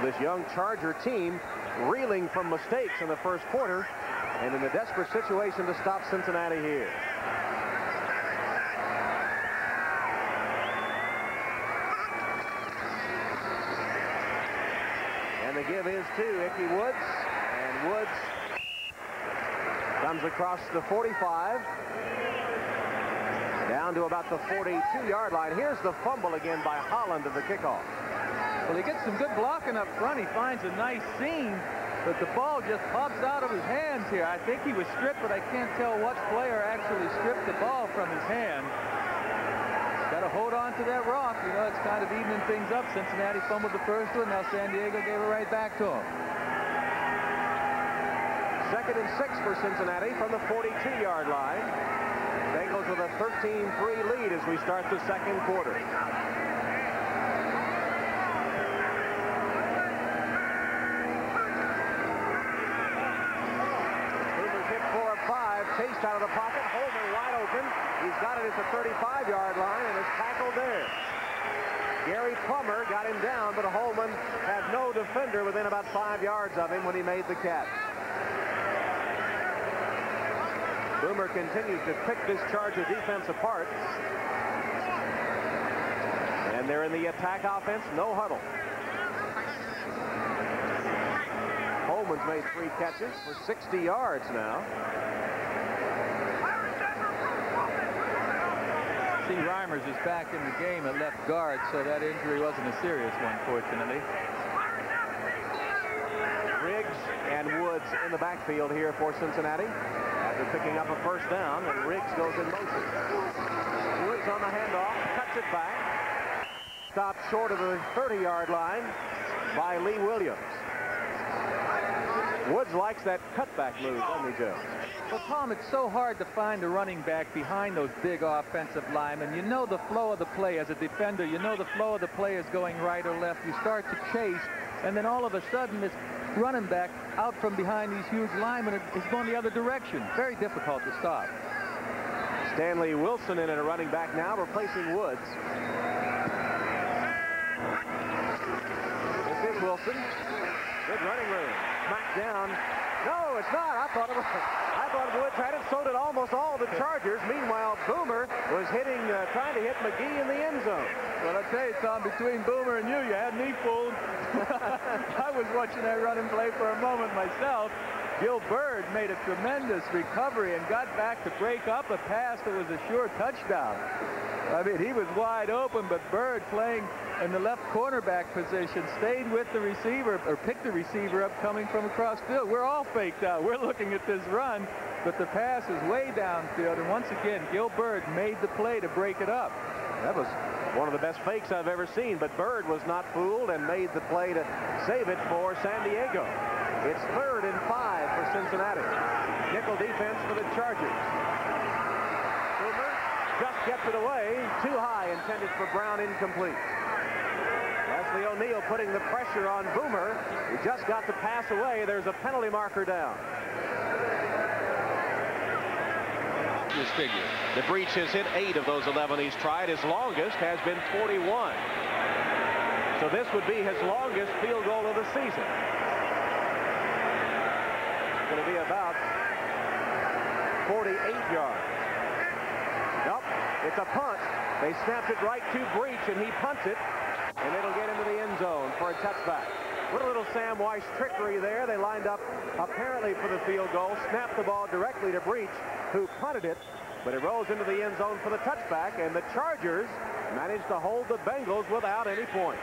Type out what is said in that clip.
for this young Charger team reeling from mistakes in the first quarter and in a desperate situation to stop Cincinnati here. And the give is to Ickey Woods. And Woods comes across the 45. Down to about the 42-yard line. Here's the fumble again by Holland of the kickoff. Well, he gets some good blocking up front. He finds a nice seam, but the ball just pops out of his hands here. I think he was stripped, but I can't tell what player actually stripped the ball from his hand. Got to hold on to that rock. You know, it's kind of evening things up. Cincinnati fumbled the first one. Now San Diego gave it right back to him. Second and six for Cincinnati from the 42-yard line. Bengals with a 13-3 lead as we start the second quarter. Boomer's hit four of out of the pocket. Holman wide open. He's got it at the 35-yard line and is tackled there. Gary Plummer got him down, but Holman had no defender within about five yards of him when he made the catch. Boomer continues to pick this Charger defense apart. And they're in the attack offense, no huddle. Holman's made three catches for 60 yards now. See, Reimers is back in the game at left guard, so that injury wasn't a serious one, fortunately. Riggs and Woods in the backfield here for Cincinnati. After picking up a first down, and Riggs goes in motion. Woods on the handoff, cuts it back. Stopped short of the 30-yard line by Lee Williams. Woods likes that cutback move, doesn't he, Joe? Well, Tom, it's so hard to find a running back behind those big offensive linemen. You know the flow of the play as a defender. You know the flow of the play is going right or left. You start to chase, and then all of a sudden this running back out from behind these huge linemen is going the other direction. Very difficult to stop. Stanley Wilson in at a running back now, replacing Woods. This is Wilson. Good running room. Smacked down. No, it's not. I thought it was. I thought Woods had it. So did almost all the Chargers. Meanwhile, Boomer was hitting, uh, trying to hit McGee in the end zone. Well, I tell you, Tom, between Boomer and you, you had me fooled. I was watching that running play for a moment myself. Gill Byrd made a tremendous recovery and got back to break up a pass that was a sure touchdown. I mean, he was wide open, but Byrd playing in the left cornerback position stayed with the receiver or picked the receiver up coming from across field. We're all faked out. We're looking at this run, but the pass is way downfield. And once again, Gill Byrd made the play to break it up. That was one of the best fakes I've ever seen, but Byrd was not fooled and made the play to save it for San Diego. It's third and five for Cincinnati. Nickel defense for the Chargers. Gets it away. Too high, intended for Brown, incomplete. Leslie O'Neal putting the pressure on Boomer. He just got the pass away. There's a penalty marker down. This figure. The Breech has hit eight of those 11 he's tried. His longest has been 41. So this would be his longest field goal of the season. It's going to be about 48 yards. It's a punt. They snapped it right to Breech, and he punts it, and it'll get into the end zone for a touchback. What a little Sam Wyche trickery there. They lined up apparently for the field goal, snapped the ball directly to Breech, who punted it, but it rolls into the end zone for the touchback, and the Chargers managed to hold the Bengals without any points.